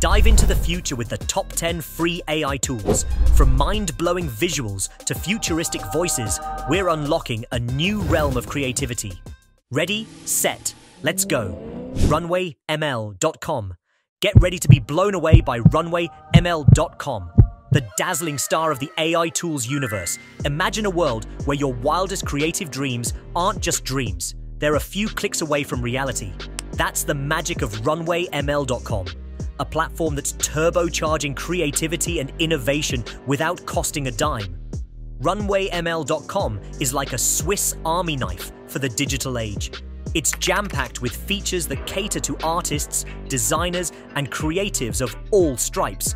Dive into the future with the top 10 free AI tools. From mind-blowing visuals to futuristic voices, we're unlocking a new realm of creativity. Ready, set, let's go. RunwayML.com. Get ready to be blown away by RunwayML.com, the dazzling star of the AI tools universe. Imagine a world where your wildest creative dreams aren't just dreams, they're a few clicks away from reality. That's the magic of RunwayML.com, a platform that's turbocharging creativity and innovation without costing a dime. RunwayML.com is like a Swiss army knife for the digital age. It's jam-packed with features that cater to artists, designers, and creatives of all stripes.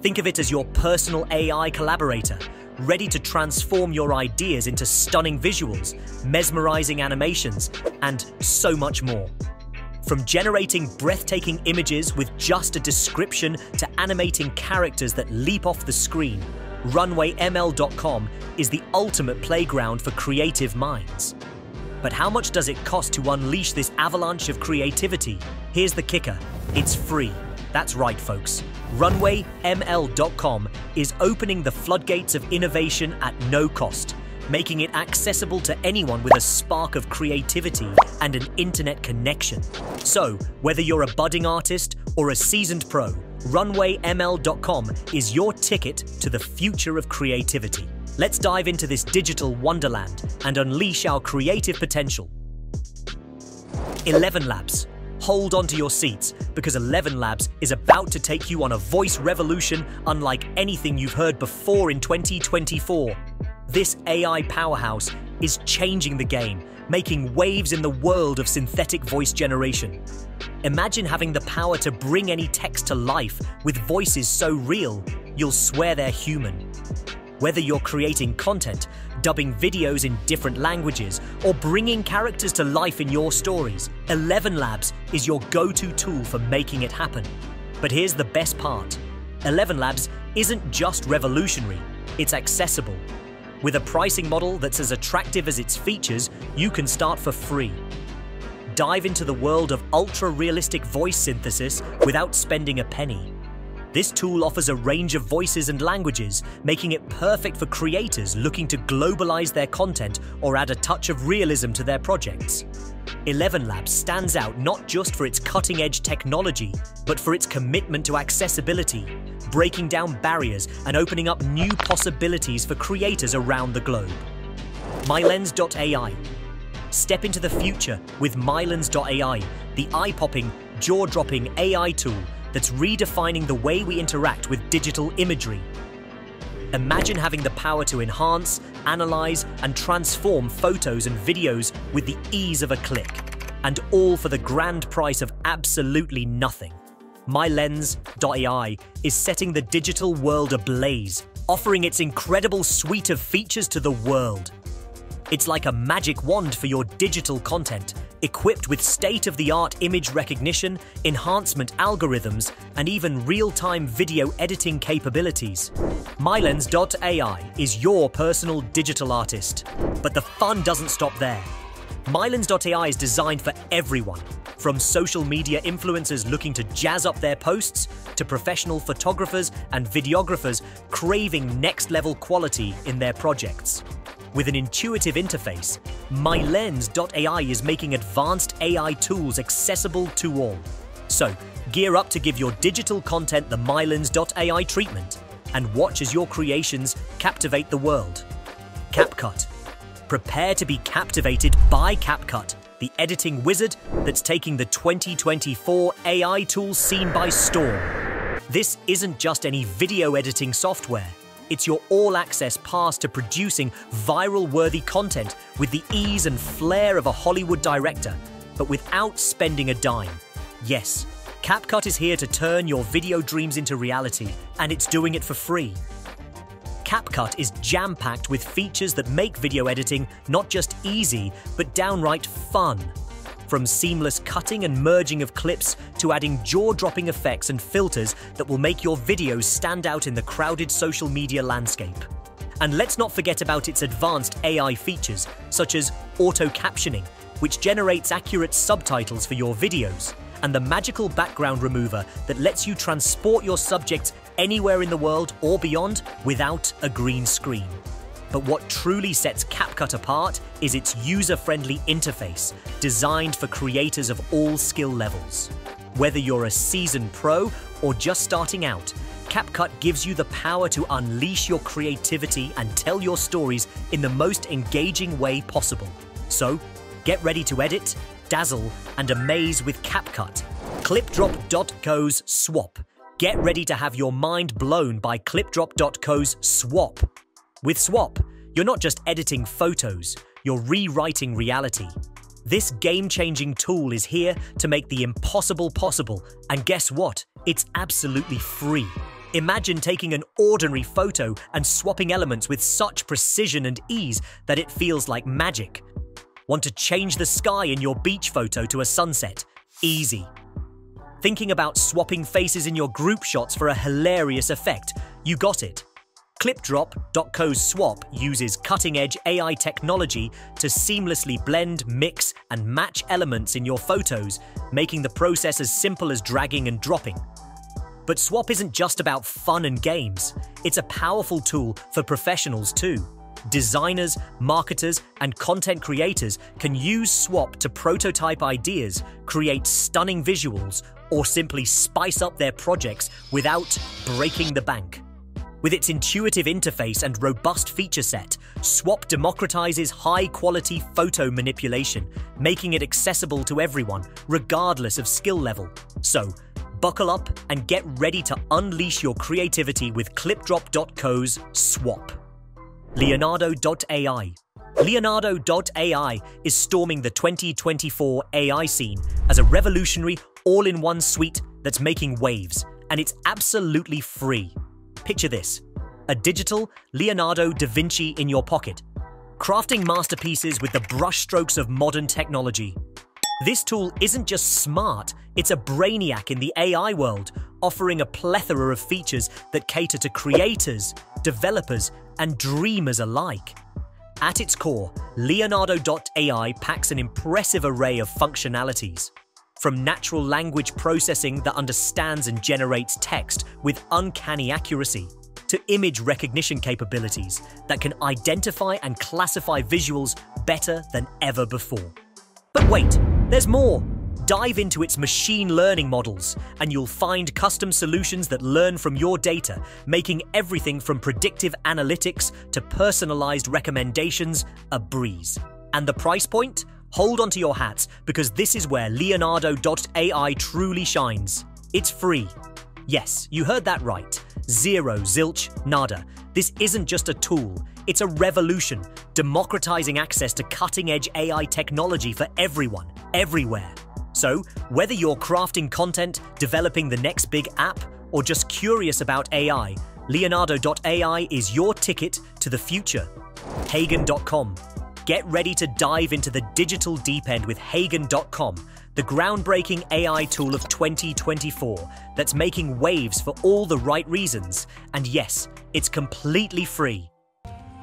Think of it as your personal AI collaborator, ready to transform your ideas into stunning visuals, mesmerizing animations, and so much more. From generating breathtaking images with just a description to animating characters that leap off the screen, RunwayML.com is the ultimate playground for creative minds. But how much does it cost to unleash this avalanche of creativity? Here's the kicker it's free. That's right, folks. RunwayML.com is opening the floodgates of innovation at no cost, making it accessible to anyone with a spark of creativity and an internet connection. So, whether you're a budding artist or a seasoned pro, RunwayML.com is your ticket to the future of creativity. Let's dive into this digital wonderland and unleash our creative potential. ElevenLabs. Hold on to your seats because ElevenLabs is about to take you on a voice revolution unlike anything you've heard before in 2024. This AI powerhouse is changing the game, making waves in the world of synthetic voice generation. Imagine having the power to bring any text to life with voices so real, you'll swear they're human. Whether you're creating content, dubbing videos in different languages, or bringing characters to life in your stories, ElevenLabs is your go-to tool for making it happen. But here's the best part. ElevenLabs isn't just revolutionary, it's accessible. With a pricing model that's as attractive as its features, you can start for free. Dive into the world of ultra-realistic voice synthesis without spending a penny. This tool offers a range of voices and languages, making it perfect for creators looking to globalize their content or add a touch of realism to their projects. ElevenLabs stands out not just for its cutting-edge technology, but for its commitment to accessibility, breaking down barriers and opening up new possibilities for creators around the globe. MyLens.ai Step into the future with MyLens.ai, the eye-popping, jaw-dropping AI tool that's redefining the way we interact with digital imagery. Imagine having the power to enhance, analyze, and transform photos and videos with the ease of a click, and all for the grand price of absolutely nothing. MyLens.ai is setting the digital world ablaze, offering its incredible suite of features to the world. It's like a magic wand for your digital content, equipped with state-of-the-art image recognition, enhancement algorithms, and even real-time video editing capabilities. MyLens.ai is your personal digital artist. But the fun doesn't stop there. MyLens.ai is designed for everyone, from social media influencers looking to jazz up their posts to professional photographers and videographers craving next-level quality in their projects. With an intuitive interface, MyLens.ai is making advanced AI tools accessible to all. So, gear up to give your digital content the MyLens.ai treatment and watch as your creations captivate the world. CapCut. Prepare to be captivated by CapCut, the editing wizard that's taking the 2024 AI tool scene by storm. This isn't just any video editing software. It's your all-access pass to producing viral-worthy content with the ease and flair of a Hollywood director, but without spending a dime. Yes, CapCut is here to turn your video dreams into reality, and it's doing it for free. CapCut is jam-packed with features that make video editing not just easy, but downright fun. From seamless cutting and merging of clips to adding jaw-dropping effects and filters that will make your videos stand out in the crowded social media landscape. And let's not forget about its advanced AI features, such as auto-captioning, which generates accurate subtitles for your videos, and the magical background remover that lets you transport your subjects anywhere in the world or beyond without a green screen. But what truly sets CapCut apart is its user-friendly interface, designed for creators of all skill levels. Whether you're a seasoned pro or just starting out, CapCut gives you the power to unleash your creativity and tell your stories in the most engaging way possible. So, get ready to edit, dazzle, and amaze with CapCut. ClipDrop.co's Swap. Get ready to have your mind blown by ClipDrop.co's Swap. With Swap, you're not just editing photos, you're rewriting reality. This game-changing tool is here to make the impossible possible, and guess what? It's absolutely free. Imagine taking an ordinary photo and swapping elements with such precision and ease that it feels like magic. Want to change the sky in your beach photo to a sunset? Easy. Thinking about swapping faces in your group shots for a hilarious effect? You got it. ClipDrop.co's Swap uses cutting-edge AI technology to seamlessly blend, mix, and match elements in your photos, making the process as simple as dragging and dropping. But Swap isn't just about fun and games. It's a powerful tool for professionals too. Designers, marketers, and content creators can use Swap to prototype ideas, create stunning visuals, or simply spice up their projects without breaking the bank. With its intuitive interface and robust feature set, Swap democratizes high-quality photo manipulation, making it accessible to everyone, regardless of skill level. So, buckle up and get ready to unleash your creativity with ClipDrop.co's Swap. Leonardo.ai Leonardo.ai is storming the 2024 AI scene as a revolutionary all-in-one suite that's making waves, and it's absolutely free. Picture this a digital Leonardo da Vinci in your pocket, crafting masterpieces with the brushstrokes of modern technology. This tool isn't just smart, it's a brainiac in the AI world, offering a plethora of features that cater to creators, developers, and dreamers alike. At its core, Leonardo.ai packs an impressive array of functionalities. From natural language processing that understands and generates text with uncanny accuracy, to image recognition capabilities that can identify and classify visuals better than ever before. But wait, there's more! Dive into its machine learning models, and you'll find custom solutions that learn from your data, making everything from predictive analytics to personalized recommendations a breeze. And the price point? Hold onto your hats because this is where Leonardo.ai truly shines. It's free. Yes, you heard that right. Zero, zilch, nada. This isn't just a tool, it's a revolution, democratizing access to cutting edge AI technology for everyone, everywhere. So, whether you're crafting content, developing the next big app, or just curious about AI, Leonardo.ai is your ticket to the future. HeyGen.com Get ready to dive into the digital deep end with HeyGen.com, the groundbreaking AI tool of 2024 that's making waves for all the right reasons. And yes, it's completely free.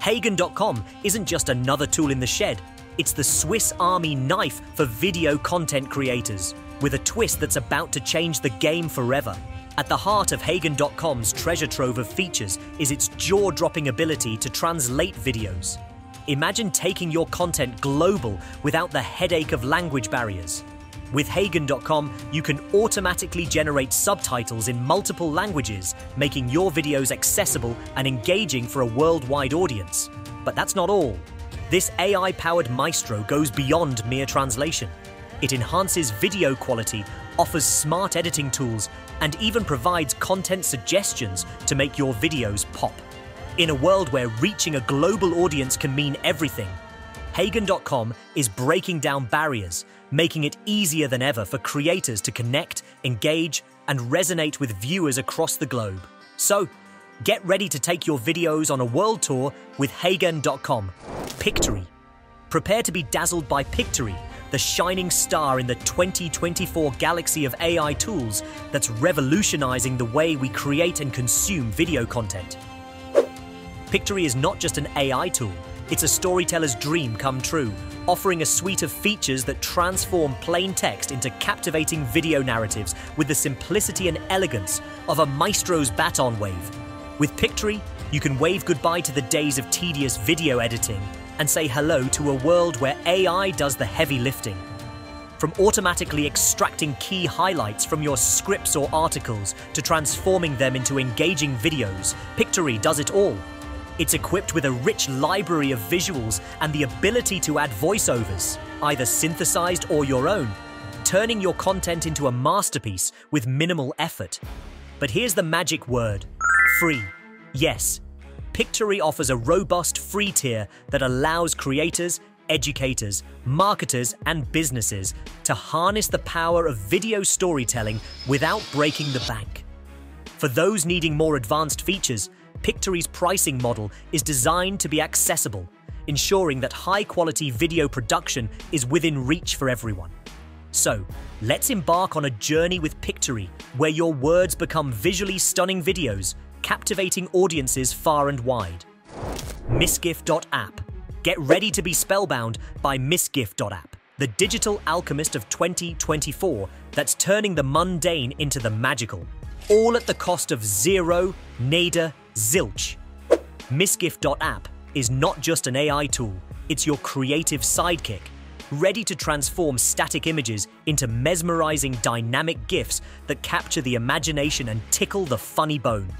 HeyGen.com isn't just another tool in the shed, it's the Swiss Army knife for video content creators, with a twist that's about to change the game forever. At the heart of HeyGen.com's treasure trove of features is its jaw dropping ability to translate videos. Imagine taking your content global without the headache of language barriers. With HeyGen.com, you can automatically generate subtitles in multiple languages, making your videos accessible and engaging for a worldwide audience. But that's not all. This AI powered maestro goes beyond mere translation. It enhances video quality, offers smart editing tools, and even provides content suggestions to make your videos pop. In a world where reaching a global audience can mean everything, HeyGen.com is breaking down barriers, making it easier than ever for creators to connect, engage, and resonate with viewers across the globe. So, get ready to take your videos on a world tour with HeyGen.com. Pictory. Prepare to be dazzled by Pictory, the shining star in the 2024 galaxy of AI tools that's revolutionizing the way we create and consume video content. Pictory is not just an AI tool, It's a storyteller's dream come true, offering a suite of features that transform plain text into captivating video narratives with the simplicity and elegance of a maestro's baton wave. With Pictory, you can wave goodbye to the days of tedious video editing and say hello to a world where AI does the heavy lifting. From automatically extracting key highlights from your scripts or articles to transforming them into engaging videos, Pictory does it all. It's equipped with a rich library of visuals and the ability to add voiceovers, either synthesized or your own, turning your content into a masterpiece with minimal effort. But here's the magic word free. Yes, Pictory offers a robust free tier that allows creators educators, marketers, and businesses to harness the power of video storytelling without breaking the bank. For those needing more advanced features, Pictory's pricing model is designed to be accessible, ensuring that high-quality video production is within reach for everyone. So, let's embark on a journey with Pictory, where your words become visually stunning videos, captivating audiences far and wide. Misgif.app Get ready to be spellbound by Misgif.app, the digital alchemist of 2024 that's turning the mundane into the magical, all at the cost of zero, nada, zilch. Misgif.app is not just an AI tool, it's your creative sidekick, ready to transform static images into mesmerizing dynamic GIFs that capture the imagination and tickle the funny bone.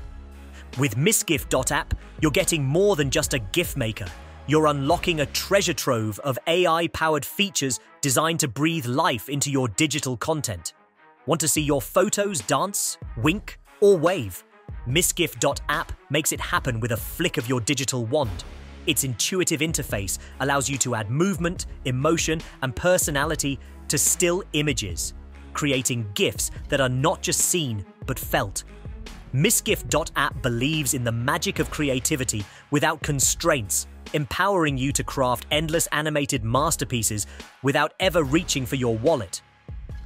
With Misgif.app, you're getting more than just a GIF maker you're unlocking a treasure trove of AI powered features designed to breathe life into your digital content. Want to see your photos dance, wink, or wave? Misgif.app makes it happen with a flick of your digital wand. Its intuitive interface allows you to add movement, emotion, and personality to still images, creating GIFs that are not just seen, but felt. Misgif.app believes in the magic of creativity without constraints empowering you to craft endless animated masterpieces without ever reaching for your wallet.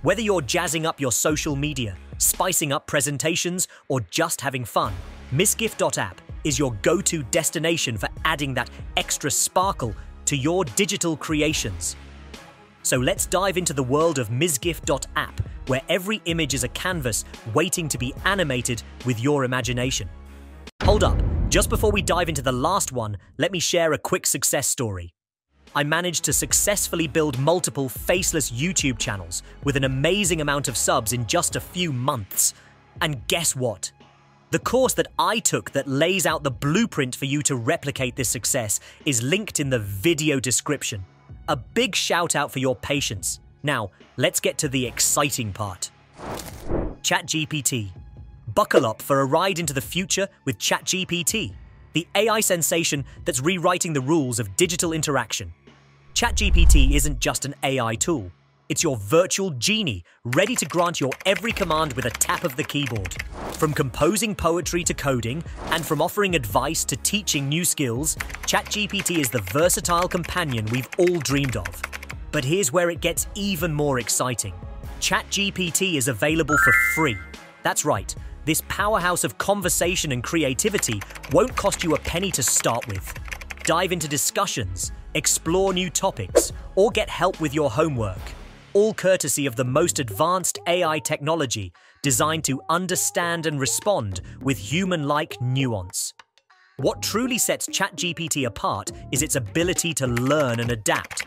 Whether you're jazzing up your social media, spicing up presentations, or just having fun, Misgif.app is your go-to destination for adding that extra sparkle to your digital creations. So let's dive into the world of Misgif.app, where every image is a canvas waiting to be animated with your imagination. Hold up, just before we dive into the last one, let me share a quick success story. I managed to successfully build multiple faceless YouTube channels with an amazing amount of subs in just a few months. And guess what? The course that I took that lays out the blueprint for you to replicate this success is linked in the video description. A big shout out for your patience. Now, let's get to the exciting part. ChatGPT Buckle up for a ride into the future with ChatGPT, the AI sensation that's rewriting the rules of digital interaction. ChatGPT isn't just an AI tool. It's your virtual genie, ready to grant your every command with a tap of the keyboard. From composing poetry to coding, and from offering advice to teaching new skills, ChatGPT is the versatile companion we've all dreamed of. But here's where it gets even more exciting. ChatGPT is available for free. That's right, this powerhouse of conversation and creativity won't cost you a penny to start with. Dive into discussions, explore new topics, or get help with your homework. All courtesy of the most advanced AI technology designed to understand and respond with human-like nuance. What truly sets ChatGPT apart is its ability to learn and adapt.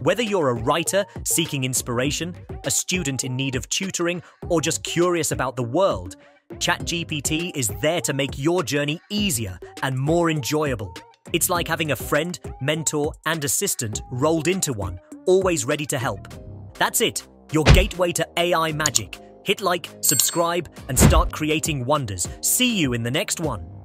Whether you're a writer seeking inspiration, a student in need of tutoring, or just curious about the world, ChatGPT is there to make your journey easier and more enjoyable. It's like having a friend, mentor, and assistant rolled into one, always ready to help. That's it, your gateway to AI magic. Hit like, subscribe, and start creating wonders. See you in the next one.